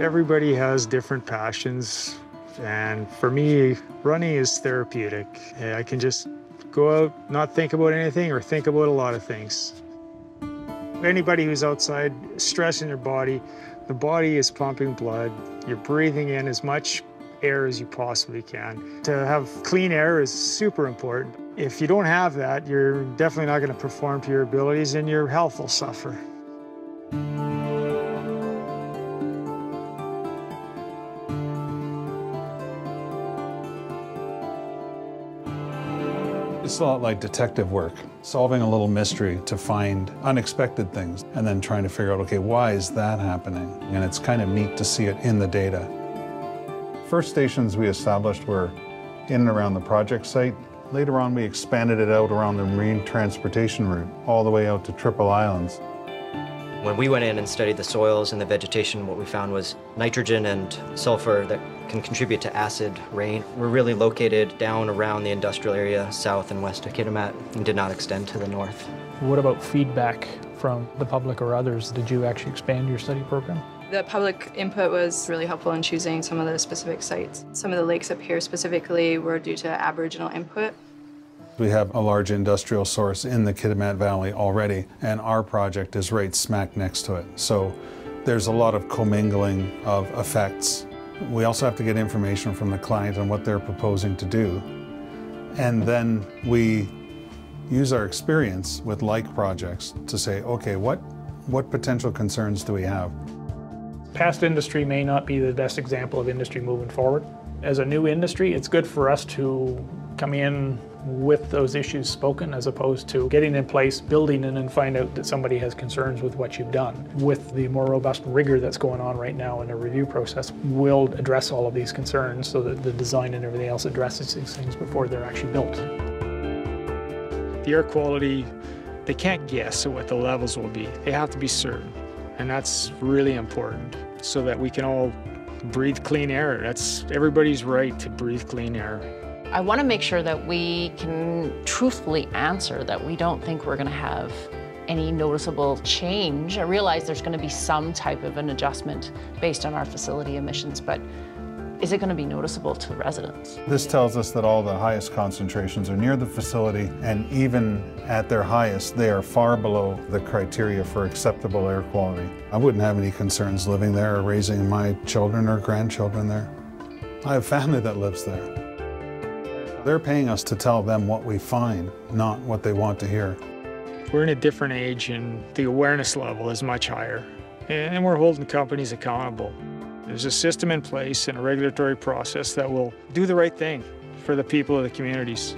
Everybody has different passions, and for me, running is therapeutic. I can just go out, not think about anything, or think about a lot of things. Anybody who's outside stressing their body, the body is pumping blood. You're breathing in as much air as you possibly can. To have clean air is super important. If you don't have that, you're definitely not going to perform to your abilities and your health will suffer. It's a lot like detective work, solving a little mystery to find unexpected things and then trying to figure out, okay, why is that happening? And it's kind of neat to see it in the data. First stations we established were in and around the project site. Later on, we expanded it out around the marine transportation route, all the way out to Triple Islands. When we went in and studied the soils and the vegetation, what we found was nitrogen and sulfur that can contribute to acid rain. We're really located down around the industrial area south and west of Kitimat and did not extend to the north. What about feedback from the public or others? Did you actually expand your study program? The public input was really helpful in choosing some of the specific sites. Some of the lakes up here specifically were due to Aboriginal input. We have a large industrial source in the Kitimat Valley already, and our project is right smack next to it. So there's a lot of commingling of effects. We also have to get information from the client on what they're proposing to do. And then we use our experience with like projects to say, okay, what, what potential concerns do we have? Past industry may not be the best example of industry moving forward. As a new industry, it's good for us to come in with those issues spoken as opposed to getting in place, building and then find out that somebody has concerns with what you've done. With the more robust rigor that's going on right now in the review process, we'll address all of these concerns so that the design and everything else addresses these things before they're actually built. The air quality, they can't guess at what the levels will be. They have to be certain. And that's really important so that we can all breathe clean air. That's everybody's right to breathe clean air. I want to make sure that we can truthfully answer that we don't think we're going to have any noticeable change. I realize there's going to be some type of an adjustment based on our facility emissions, but is it going to be noticeable to the residents? This tells us that all the highest concentrations are near the facility, and even at their highest, they are far below the criteria for acceptable air quality. I wouldn't have any concerns living there or raising my children or grandchildren there. I have family that lives there. They're paying us to tell them what we find, not what they want to hear. We're in a different age and the awareness level is much higher. And we're holding companies accountable. There's a system in place and a regulatory process that will do the right thing for the people of the communities.